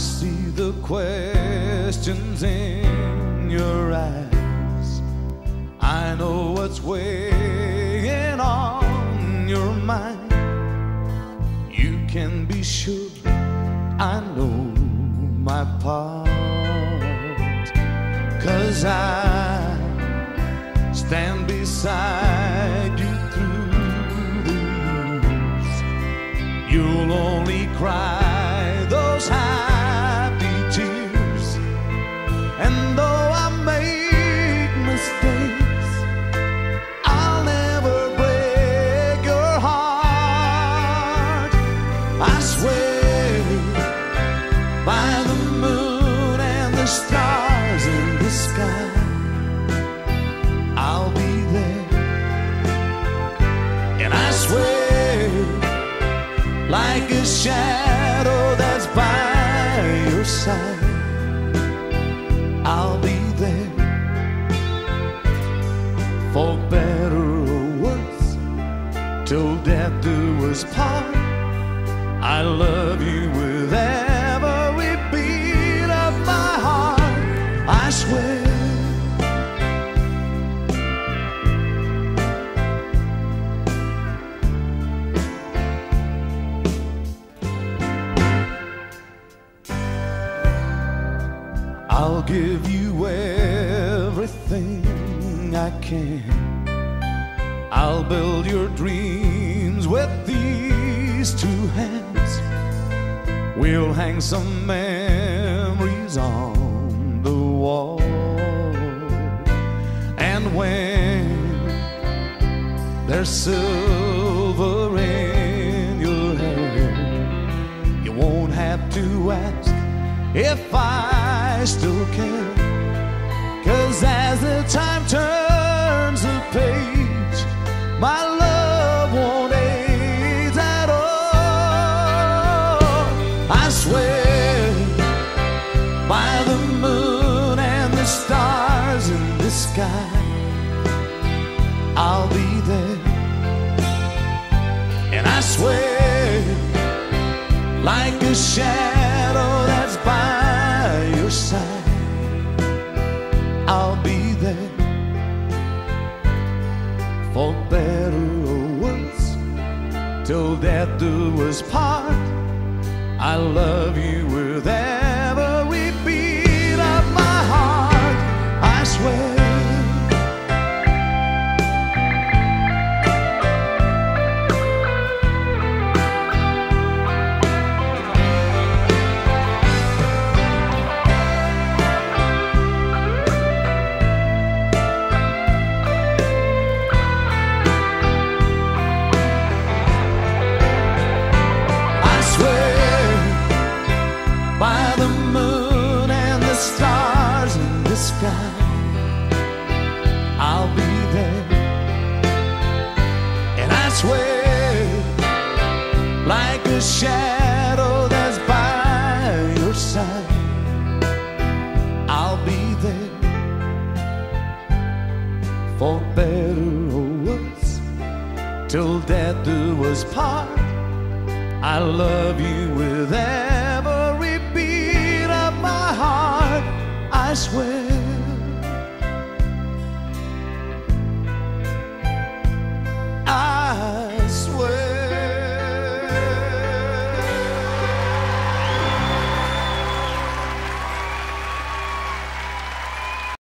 see the questions in your eyes. I know what's weighing on your mind. You can be sure I know my part. Cause I stand beside you through the years. You'll only cry. And though I make mistakes, I'll never break your heart. I swear by the moon and the stars in the sky, I'll be there. And I swear, like a shadow For better or worse, till death do us part. I love you with every beat of my heart. I swear. I'll give you everything I can. I'll build your dreams with these two hands. We'll hang some memories on the wall. And when there's silver in your hair, you won't have to ask if I still care. Cause as the time turns the page, my love won't age at all. I swear by the moon and the stars in the sky, I'll be there. And I swear like a shadow till death do us part. I love you with every by the moon and the stars in the sky, I'll be there. And I swear, like a shadow that's by your side, I'll be there for better or worse till death do us part. I love you with every I swear.